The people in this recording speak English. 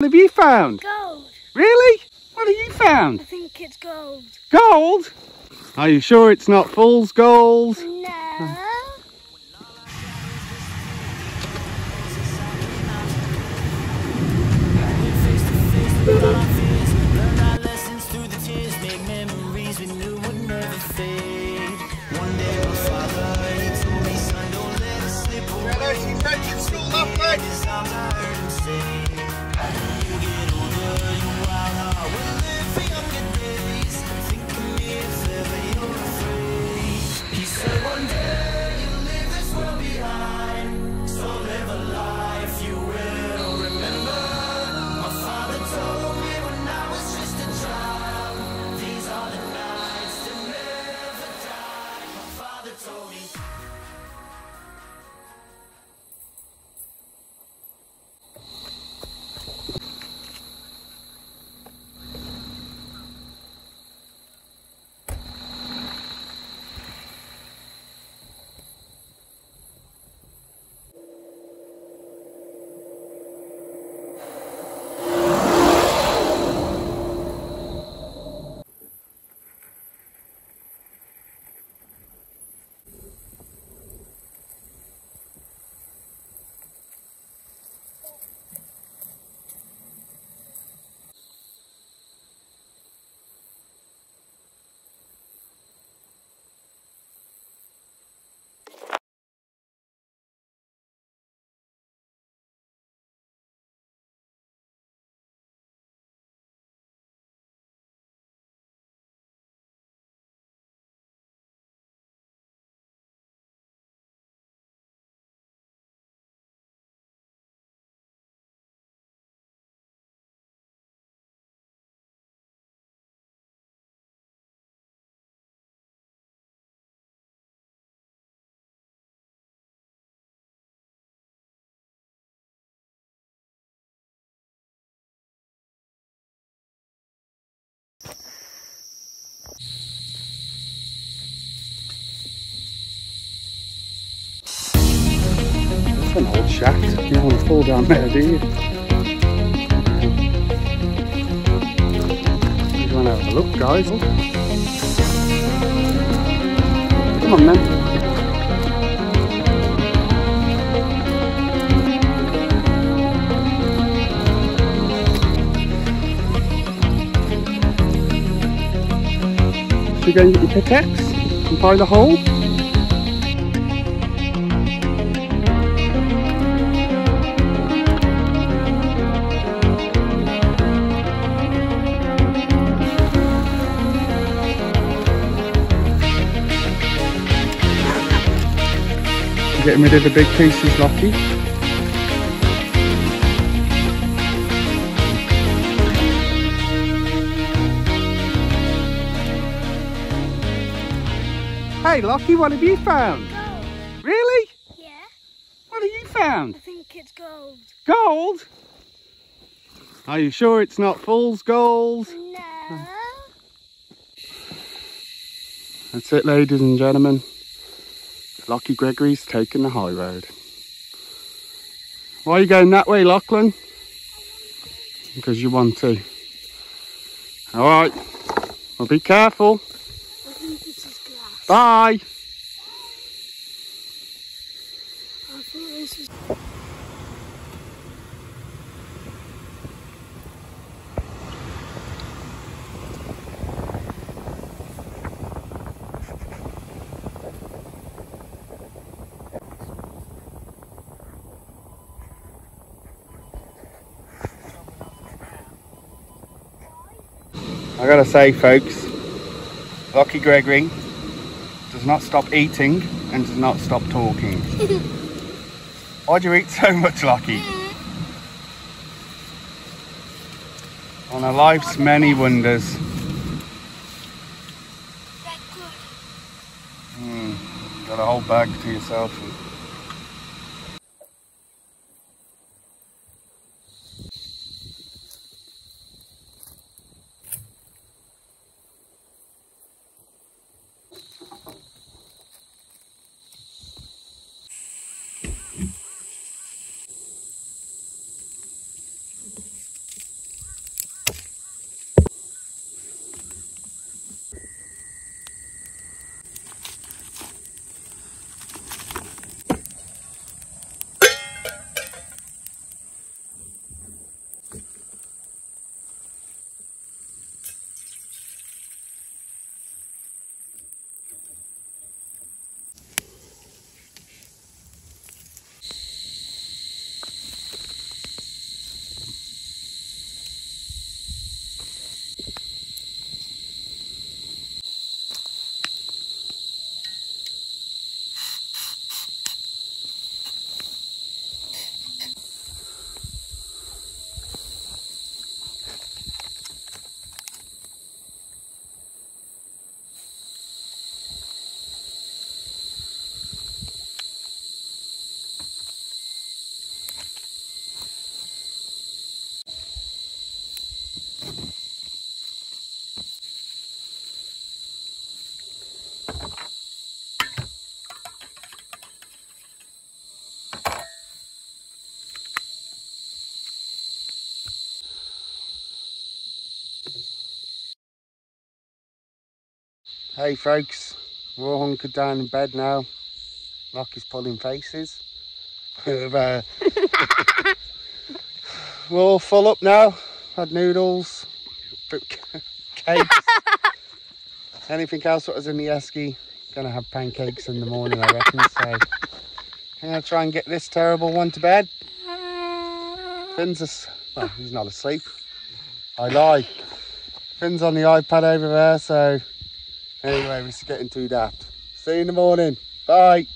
What have you found? Gold. Really? What have you found? I think it's gold. Gold? Are you sure it's not fool's gold? No. Fall down there, do you? You want to have a look, guys? Come on, then. Should go and get your pickaxe and find a hole? Getting rid of the big pieces, Lockie. Hey, Lockie, what have you found? Gold. Really? Yeah. What have you found? I think it's gold. Gold? Are you sure it's not fool's gold? No. That's it, ladies and gentlemen. Lockie Gregory's taking the high road. Why are you going that way, Lachlan? Because you want to. Alright. Well, be careful. I think this is glass. Bye. I thought this was. I gotta say, folks, Lucky Gregory does not stop eating and does not stop talking. Why do you eat so much, Lucky? On a life's many wonders. Hmm, got a whole bag to yourself. Hey folks, we're all hunkered down in bed now. Rocky's pulling faces. We're, uh, all full up now. Had noodles, cakes. Anything else what was in the esky? Gonna have pancakes in the morning, I reckon. So, I'm gonna try and get this terrible one to bed. Finn's as well, he's not asleep. I lie. Finn's on the iPad over there, so Anyway, we're getting too daft. See you in the morning. Bye.